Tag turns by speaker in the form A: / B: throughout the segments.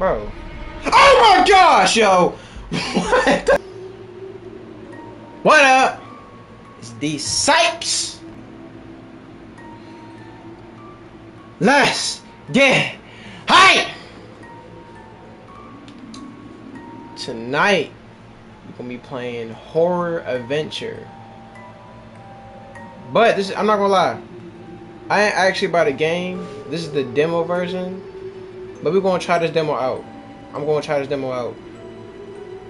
A: Bro. Oh my gosh, yo! What the? What up? It's Dcipes. Let's get hype! Tonight, we're gonna be playing Horror Adventure. But this I'm not gonna lie. I ain't actually about a game. This is the demo version. But we're gonna try this demo out. I'm gonna try this demo out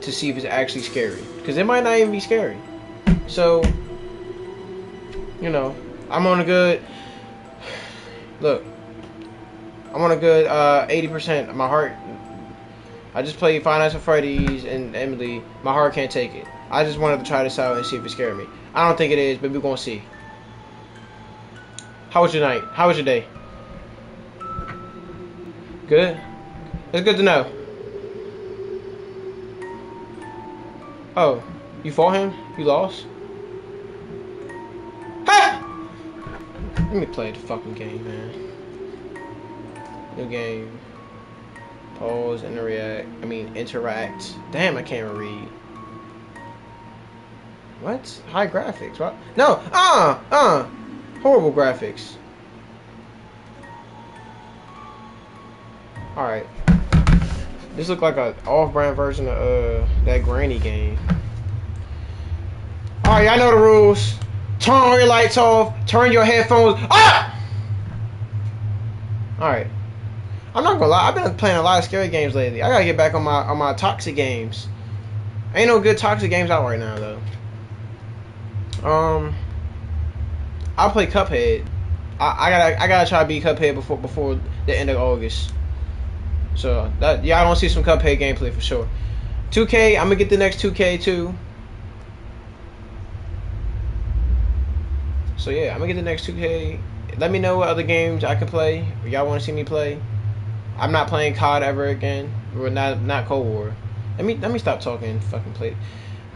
A: to see if it's actually scary. Because it might not even be scary. So, you know, I'm on a good look. I'm on a good uh, 80%. Of my heart. I just played Five Nights at Freddy's and Emily. My heart can't take it. I just wanted to try this out and see if it scared me. I don't think it is, but we're gonna see. How was your night? How was your day? Good. It's good to know. Oh, you fought him? You lost? Ha! Let me play the fucking game, man. New game. Pause, interact. I mean, interact. Damn, I can't read. What? High graphics? What? No! Uh! Uh! Horrible graphics. Alright. This look like a off-brand version of uh, that Granny game. Alright, y'all know the rules. Turn all your lights off. Turn your headphones up! Alright. I'm not gonna lie, I've been playing a lot of scary games lately. I gotta get back on my on my toxic games. Ain't no good toxic games out right now though. Um I'll play Cuphead. I, I gotta I gotta try to beat Cuphead before before the end of August. So that y'all gonna see some Cuphead gameplay for sure. 2K, I'm gonna get the next 2K too. So yeah, I'm gonna get the next 2K. Let me know what other games I can play. Y'all want to see me play? I'm not playing COD ever again. We're not not Cold War. Let me let me stop talking. Fucking play.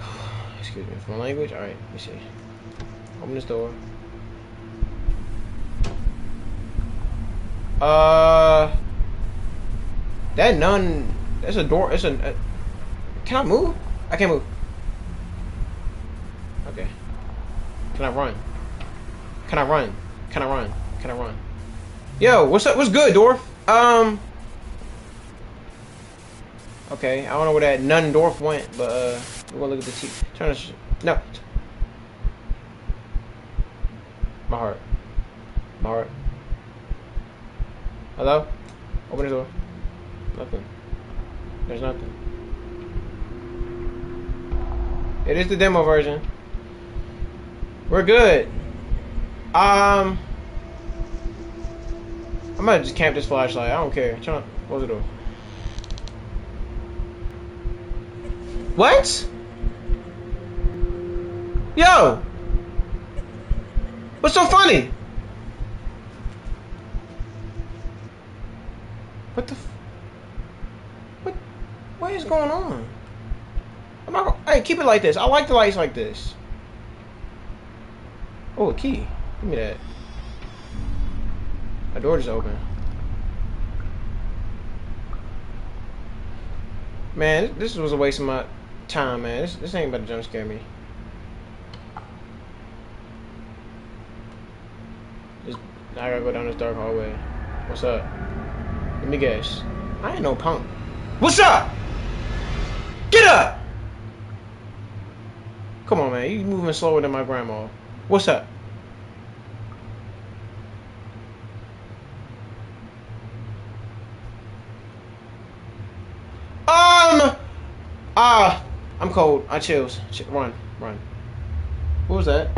A: Excuse me for my language. All right, let me see. Open this door. Uh, that nun. There's a door. It's a. Uh, can I move? I can't move. Okay. Can I run? Can I run? Can I run? Can I run? Yo, what's up? What's good, dwarf? Um. Okay, I don't know where that nun dwarf went, but uh, we're gonna look at the T. Turn this. No. My heart. My heart. Hello? Open the door. Nothing. There's nothing. It is the demo version. We're good. Um, I'm gonna just camp this flashlight. I don't care. On. Close the door. What? Yo! What's so funny? What the? What? Is going on? I'm not. Hey, keep it like this. I like the lights like this. Oh, a key. Give me that. My door just open. Man, this was a waste of my time, man. This, this ain't about to jump scare me. Just, I gotta go down this dark hallway. What's up? Let me guess. I ain't no punk. What's up? Get up! Come on, man. You moving slower than my grandma. What's up? Um. Ah. I'm cold. I chills. Ch run. Run. What was that?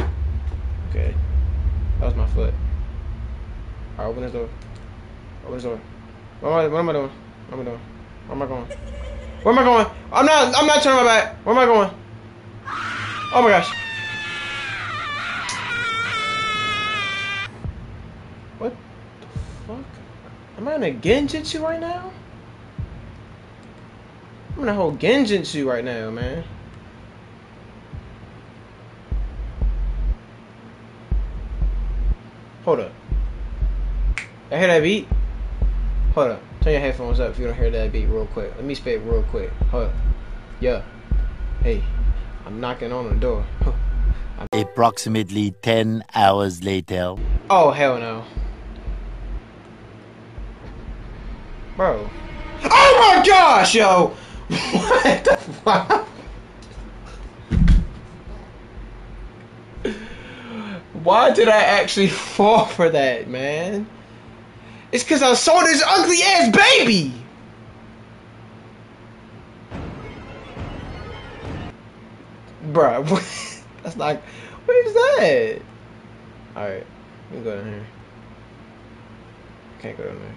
A: Okay. That was my foot. Alright, open this door. Open this door. What am I, what am I doing? What am I doing? Where am I going? Where am I going? I'm not I'm not turning my back. Where am I going? Oh my gosh. What the fuck? Am I in a genjutsu right now? I'm in a whole genjutsu right now, man. Hold up. I hear that beat? Hold up. Turn your headphones up if you don't hear that beat real quick. Let me spit real quick. Hold up. Yeah. Hey, I'm knocking on the door.
B: Approximately 10 hours later.
A: Oh, hell no. Bro. Oh my gosh, yo! What the fuck? Why did I actually fall for that, man? It's because I saw this ugly ass baby! Bruh, that's like, what is that? Alright, let me go down here. Can't go down there.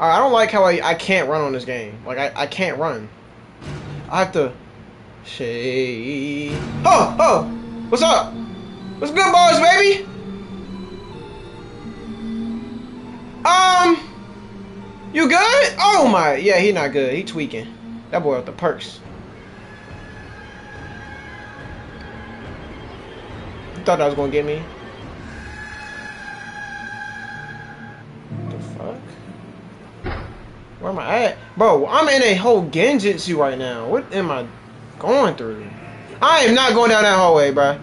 A: Alright, I don't like how I, I can't run on this game. Like, I, I can't run. I have to... Shade. Oh, oh! What's up? What's good, boys, baby? Um... You good? Oh my, yeah, he not good. He tweaking. That boy with the perks. You thought that was gonna get me? What the fuck? Where am I at? Bro, I'm in a whole genjutsu right now. What am I going through? I am not going down that hallway, bro.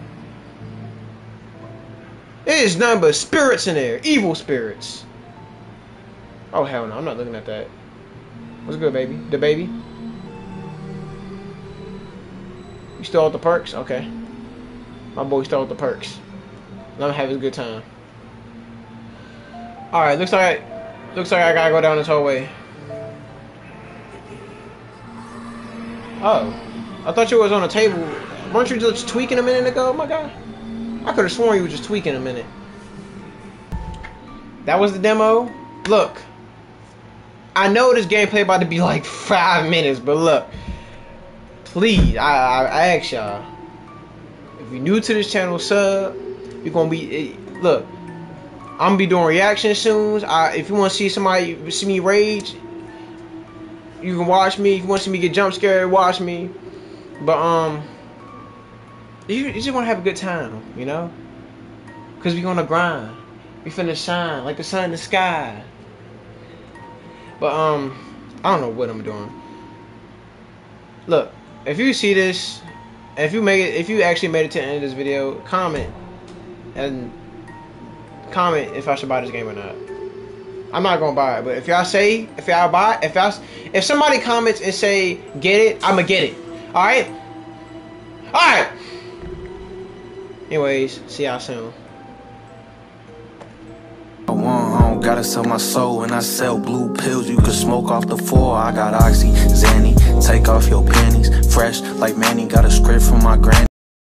A: It is nothing but spirits in there. Evil spirits. Oh, hell no. I'm not looking at that. What's good, baby? The baby? You still at the perks? Okay. My boy stole the perks. I'm having a good time. Alright, looks like looks like I gotta go down this hallway. Oh. I thought you was on a table. Weren't you just tweaking a minute ago, my guy? I could have sworn you were just tweaking a minute. That was the demo. Look. I know this gameplay about to be like five minutes, but look. Please, I, I, I ask y'all if you're new to this channel, sub. You're gonna be eh, look. I'm gonna be doing reactions soon. I, if you want to see somebody see me rage, you can watch me. If you want to see me get jump scared, watch me. But um, you, you just want to have a good time, you know? Cause we gonna grind. We finna shine like the sun in the sky. But um, I don't know what I'm doing. Look, if you see this if you make it, if you actually made it to the end of this video, comment and comment if I should buy this game or not. I'm not gonna buy it, but if y'all say if y'all buy, if y'all if somebody comments and say get it, I'ma get it. All right, all right. Anyways, see y'all soon.
C: Don't gotta sell my soul and I sell blue pills. You can smoke off the floor. I got Oxy, Xanny, take off your panties. Fresh like Manny, got a script from my granny.